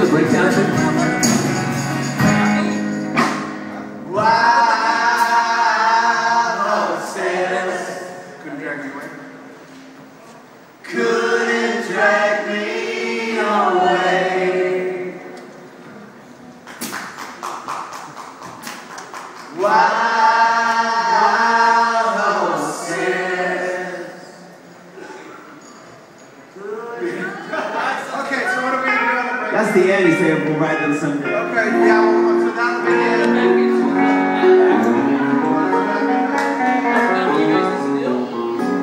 feel great dancing. That's the end. He said we'll write them someday. Okay, yeah, well, so that'll be the end.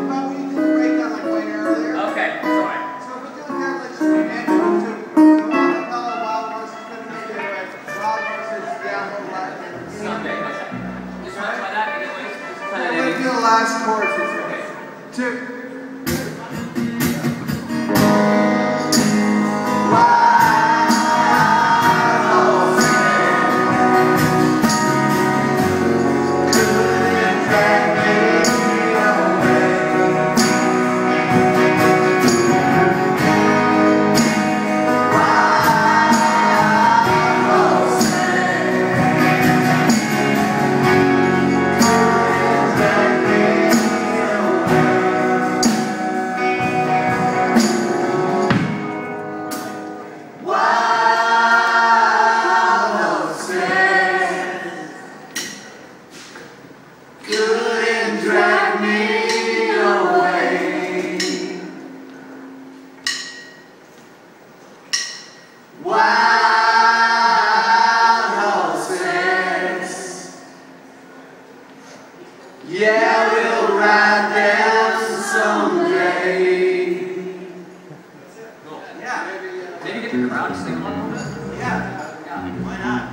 But we did break that like way earlier. Okay, sorry. So we're doing that like just an end to to couldn't drag me away. Wild horses, yeah, we'll ride them someday. Maybe, get the crowd to sing along? Yeah, yeah, why not?